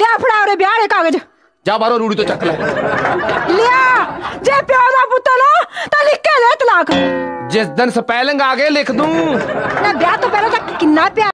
ਲਿਆ ਫੜਾ ਉਰੇ ਵਿਆਹ ਦੇ ਕਾਗਜ਼ ਜਾ ਬਾਹਰੋਂ ਰੂੜੀ ਤੋਂ ਚੱਕ ਲੈ ਲਿਆ ਜੇ ਪਿਓ ਦਾ ਪੁੱਤ ਨਾ ਤਾਂ ਲਿਖ ਕੇ ਦੇ ਤਲਾਕ ਜਿਸ ਦਿਨ ਸਪੈਲਿੰਗ ਆ ਗਏ ਲਿਖ ਦੂੰ ਨਾ ਵਿਆਹ ਤੋਂ ਪਹਿਲਾਂ ਤਾਂ ਕਿੰਨਾ ਪਿਆਰ